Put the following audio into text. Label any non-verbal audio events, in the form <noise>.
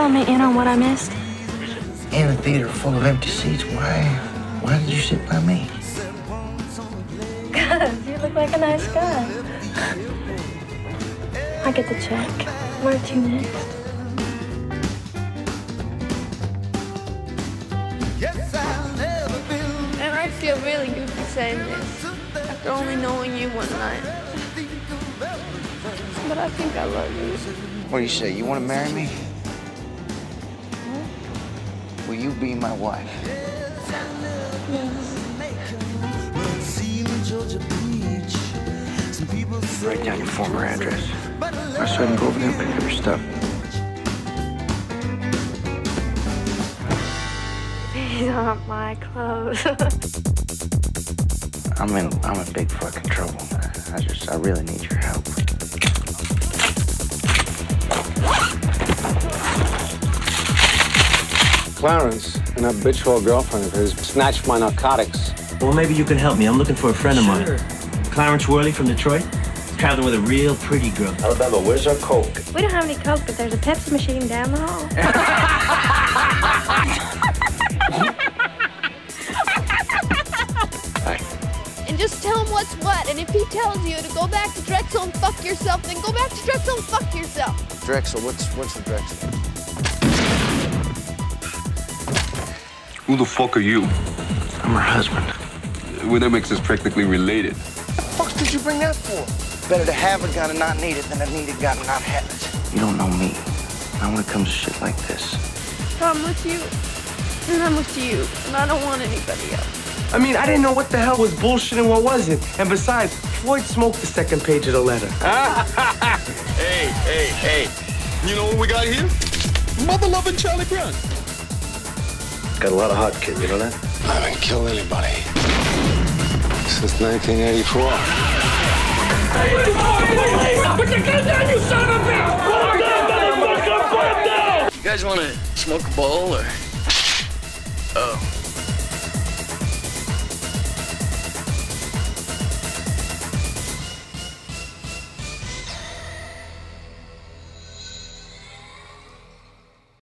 fill me in on what I missed? In a theater full of empty seats, why, why did you sit by me? Because you look like a nice guy. I get the check. Where to next? And I feel really goofy saying this after only knowing you one night. But I think I love you. What do you say? You want to marry me? Will you be my wife? Write down your former address. I so I can go over there and pick up your stuff. These aren't my clothes. I'm in I'm in big fucking trouble. I just I really need your help. Clarence and a bitch girlfriend of his snatched my narcotics. Well, maybe you can help me. I'm looking for a friend of mine. Clarence Worley from Detroit. Traveling with a real pretty girl. Alabama, where's our coke? we don't have any Coke, but there's a Pepsi machine down the hall. <laughs> And just tell him what's what. And if he tells you to go back to Drexl and fuck yourself, then go back to Drexl and fuck yourself. Drexl, what's what's the Drexl? Who the fuck are you? I'm her husband. Well, that makes us practically related. What the fuck did you bring that for? Better to have a gun and not need it than to need a gun and not have it. You don't know me. Not when it comes to shit like this. I'm with you. And I'm with you. And I don't want anybody else. I mean, I didn't know what the hell was bullshit and what wasn't. And besides, Floyd smoked the second page of the letter. <laughs> Hey, hey, hey. You know what we got here? Mother loving Charlie Brown. Got a lot of hot kid, you know that? I haven't killed anybody. Since 1984. You guys want to smoke a bowl or? Oh.